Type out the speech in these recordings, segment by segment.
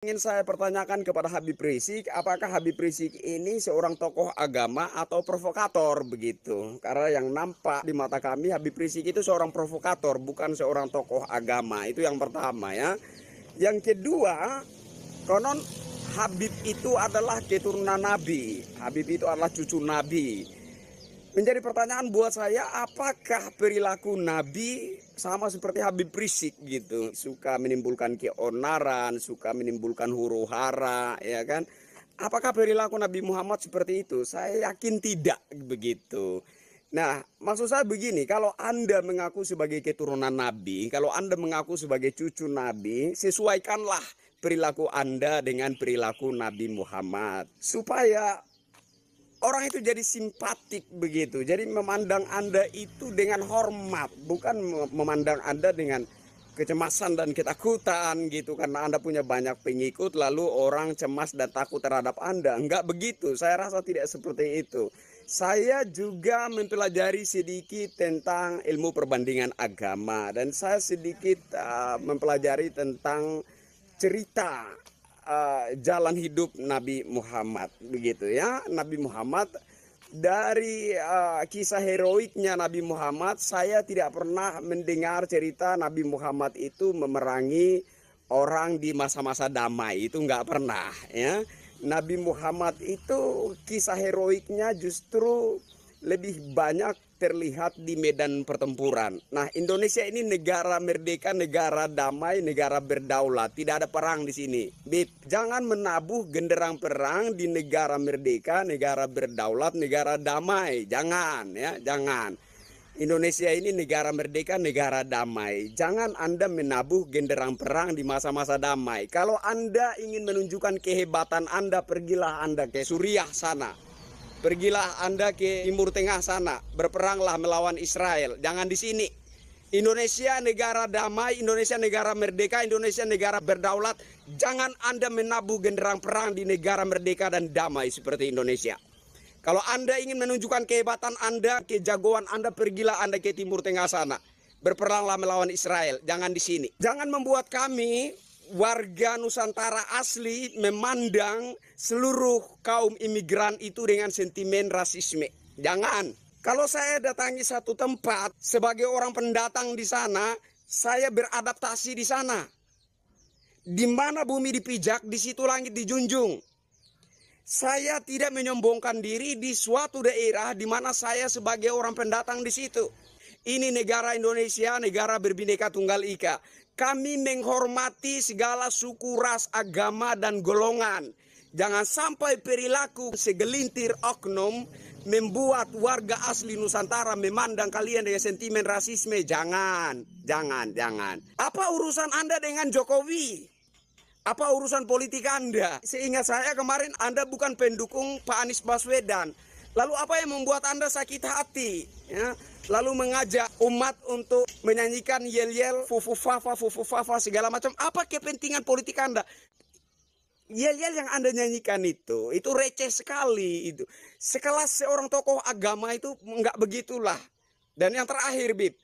Ingin saya pertanyakan kepada Habib Rizik, apakah Habib Rizik ini seorang tokoh agama atau provokator begitu? Karena yang nampak di mata kami Habib Rizik itu seorang provokator, bukan seorang tokoh agama. Itu yang pertama ya. Yang kedua, konon Habib itu adalah keturunan Nabi. Habib itu adalah cucu Nabi. Menjadi pertanyaan buat saya, apakah perilaku Nabi sama seperti Habib Rizik gitu, suka menimbulkan keonaran, suka menimbulkan huru hara, ya kan? Apakah perilaku Nabi Muhammad seperti itu? Saya yakin tidak begitu. Nah, maksud saya begini, kalau Anda mengaku sebagai keturunan Nabi, kalau Anda mengaku sebagai cucu Nabi, sesuaikanlah perilaku Anda dengan perilaku Nabi Muhammad. Supaya orang itu jadi simpatik begitu. Jadi memandang Anda itu dengan hormat, bukan memandang Anda dengan kecemasan dan ketakutan gitu karena Anda punya banyak pengikut lalu orang cemas dan takut terhadap Anda. Enggak begitu. Saya rasa tidak seperti itu. Saya juga mempelajari sedikit tentang ilmu perbandingan agama dan saya sedikit uh, mempelajari tentang cerita uh, jalan hidup Nabi Muhammad begitu ya. Nabi Muhammad dari uh, kisah heroiknya Nabi Muhammad saya tidak pernah mendengar cerita Nabi Muhammad itu memerangi orang di masa-masa damai. Itu nggak pernah ya. Nabi Muhammad itu kisah heroiknya justru lebih banyak terlihat di medan pertempuran. Nah, Indonesia ini negara merdeka, negara damai, negara berdaulat. Tidak ada perang di sini. Bip, jangan menabuh genderang perang di negara merdeka, negara berdaulat, negara damai. Jangan ya, jangan. Indonesia ini negara merdeka, negara damai. Jangan Anda menabuh genderang perang di masa-masa damai. Kalau Anda ingin menunjukkan kehebatan Anda, pergilah Anda ke Suriah sana. Pergilah Anda ke Timur Tengah sana. Berperanglah melawan Israel. Jangan di sini. Indonesia negara damai, Indonesia negara merdeka, Indonesia negara berdaulat. Jangan Anda menabuh genderang perang di negara merdeka dan damai seperti Indonesia. Kalau Anda ingin menunjukkan kehebatan Anda, kejagoan Anda, pergilah Anda ke Timur Tengah sana. Berperanglah melawan Israel, jangan di sini. Jangan membuat kami warga Nusantara asli memandang seluruh kaum imigran itu dengan sentimen rasisme. Jangan. Kalau saya datangi satu tempat sebagai orang pendatang di sana, saya beradaptasi di sana. Di mana bumi dipijak, di situ langit dijunjung. Saya tidak menyombongkan diri di suatu daerah di mana saya sebagai orang pendatang di situ. Ini negara Indonesia, negara berbineka tunggal ika. Kami menghormati segala suku, ras, agama, dan golongan. Jangan sampai perilaku segelintir oknum membuat warga asli Nusantara memandang kalian dengan sentimen rasisme. Jangan, jangan, jangan. Apa urusan Anda dengan Jokowi? Apa urusan politik Anda? Seingat saya kemarin Anda bukan pendukung Pak Anies Baswedan. Lalu apa yang membuat Anda sakit hati? Ya? Lalu mengajak umat untuk menyanyikan yel-yel, fufu fafa, fufu fafa, segala macam. Apa kepentingan politik Anda? Yel-yel yang Anda nyanyikan itu, itu receh sekali. itu. Sekelas seorang tokoh agama itu enggak begitulah. Dan yang terakhir, Bib.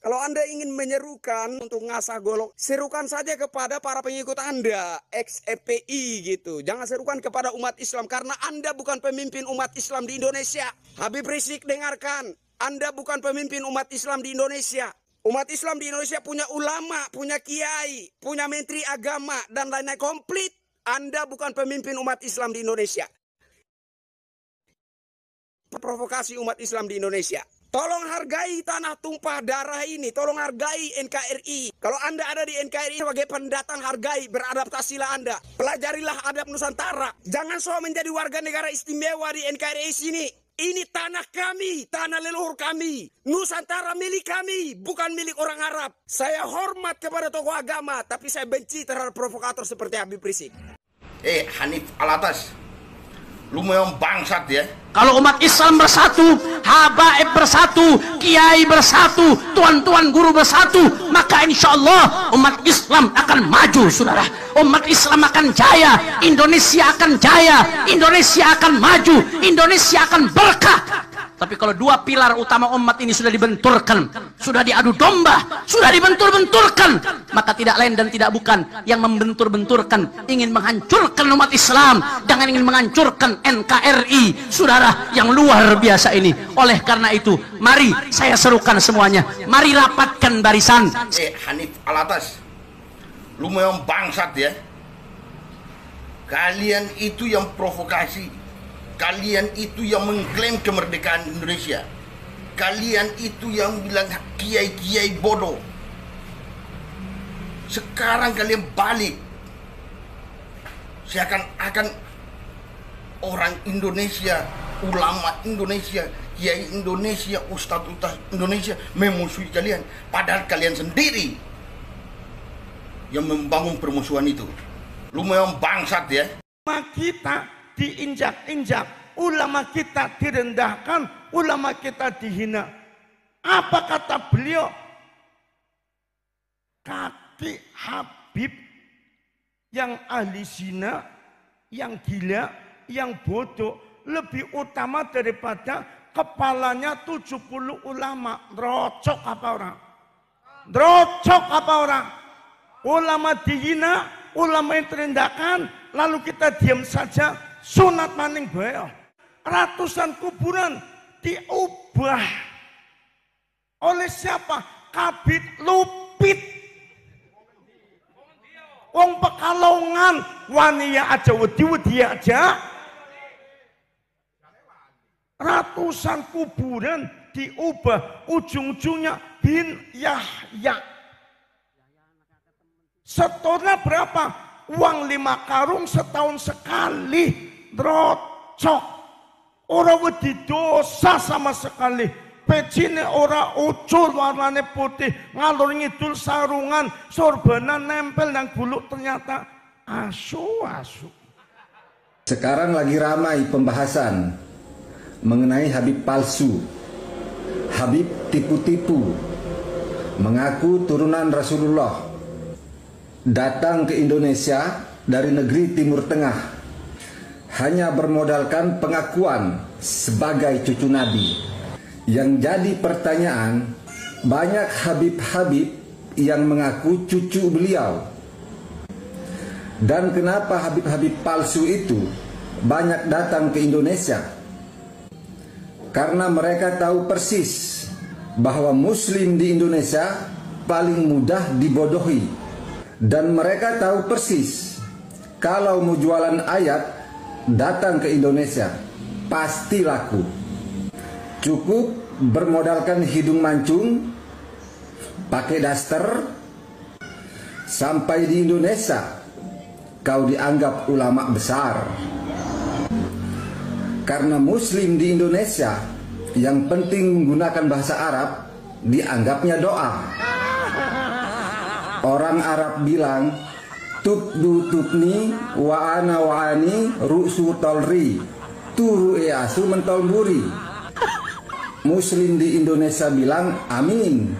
Kalau Anda ingin menyerukan untuk ngasah golok, serukan saja kepada para pengikut Anda, ex-FPI gitu. Jangan serukan kepada umat Islam karena Anda bukan pemimpin umat Islam di Indonesia. Habib Rizik dengarkan, Anda bukan pemimpin umat Islam di Indonesia. Umat Islam di Indonesia punya ulama, punya kiai, punya menteri agama, dan lain-lain komplit. Anda bukan pemimpin umat Islam di Indonesia. Provokasi umat Islam di Indonesia. Tolong hargai tanah tumpah darah ini. Tolong hargai NKRI. Kalau Anda ada di NKRI sebagai pendatang hargai. Beradaptasilah Anda. Pelajarilah adab Nusantara. Jangan so menjadi warga negara istimewa di NKRI sini. Ini tanah kami, tanah leluhur kami. Nusantara milik kami, bukan milik orang Arab. Saya hormat kepada tokoh agama, tapi saya benci terhadap provokator seperti Habib Rizik. Eh, Hanif Alatas, lu memang bangsat ya. Kalau umat Islam bersatu, habaib bersatu, kiai bersatu, tuan-tuan guru bersatu, maka insya Allah umat Islam akan maju, saudara. Umat Islam akan jaya, Indonesia akan jaya, Indonesia akan maju, Indonesia akan berkah. Tapi kalau dua pilar utama umat ini sudah dibenturkan, sudah diadu domba, sudah dibentur-benturkan, maka tidak lain dan tidak bukan yang membentur-benturkan ingin menghancurkan umat Islam, jangan ingin menghancurkan NKRI, saudara yang luar biasa ini. Oleh karena itu, mari saya serukan semuanya, mari rapatkan barisan. Eh Hanif Alatas, lu memang bangsat ya. Kalian itu yang provokasi. Kalian itu yang mengklaim kemerdekaan Indonesia. Kalian itu yang bilang kiai-kiai bodoh. Sekarang kalian balik. Saya akan orang Indonesia, ulama Indonesia, kiai Indonesia, ustadz-ustadz Indonesia memusuhi kalian. Padahal kalian sendiri yang membangun permusuhan itu. Lu memang bangsat ya. kita diinjak-injak, ulama kita direndahkan, ulama kita dihina. Apa kata beliau? Kaki Habib yang ahli zina, yang gila, yang bodoh lebih utama daripada kepalanya 70 ulama. Rocok apa orang? Rocok apa orang? Ulama dihina, ulama yang terendahkan, lalu kita diam saja, sunat maning bae. Ratusan kuburan diubah oleh siapa? Kabit Lupit. Wong Pekalongan, waniya aja wedi-wedi aja. Ratusan kuburan diubah, ujung-ujungnya bin Yahya. Setornya berapa? Uang lima karung setahun sekali. Drocok. Orang wedi dosa sama sekali. Pecine ora ucul warnane putih. Ngalur ngidul sarungan. Sorbanan nempel dan guluk ternyata asu-asu. Sekarang lagi ramai pembahasan mengenai Habib palsu. Habib tipu-tipu. Mengaku turunan Rasulullah. Datang ke Indonesia dari negeri Timur Tengah. Hanya bermodalkan pengakuan sebagai cucu Nabi. Yang jadi pertanyaan, banyak Habib-Habib yang mengaku cucu beliau. Dan kenapa Habib-Habib palsu itu banyak datang ke Indonesia? Karena mereka tahu persis bahwa Muslim di Indonesia paling mudah dibodohi, dan mereka tahu persis kalau mau jualan ayat datang ke Indonesia pasti laku. Cukup bermodalkan hidung mancung, pakai daster, sampai di Indonesia kau dianggap ulama besar. Karena muslim di Indonesia yang penting menggunakan bahasa Arab dianggapnya doa. Orang Arab bilang tubdu tubni wa ana wa ani ru'su tolri turu e asu mentol buri. Muslim di Indonesia bilang amin.